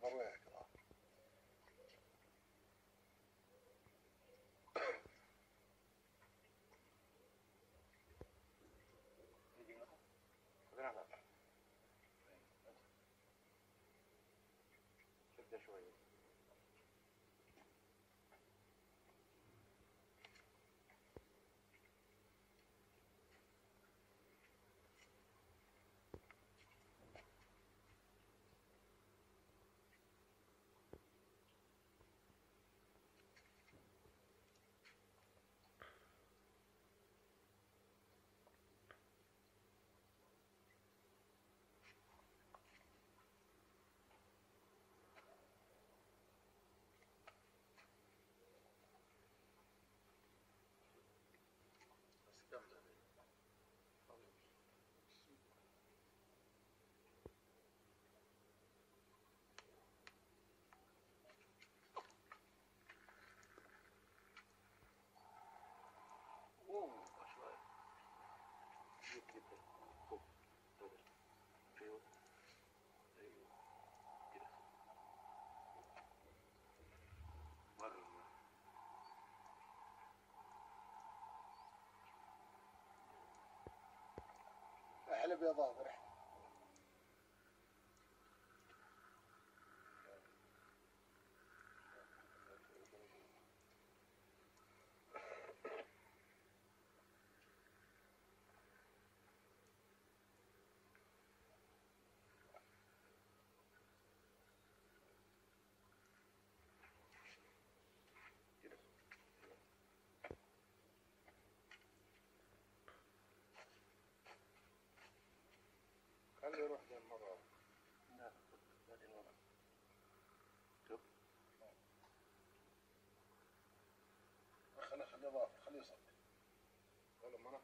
かからないからん。なかった。ちょっと醤油。على بيضاء رحت خليه يروح ورا شوف. خليه خليه خليه والله ما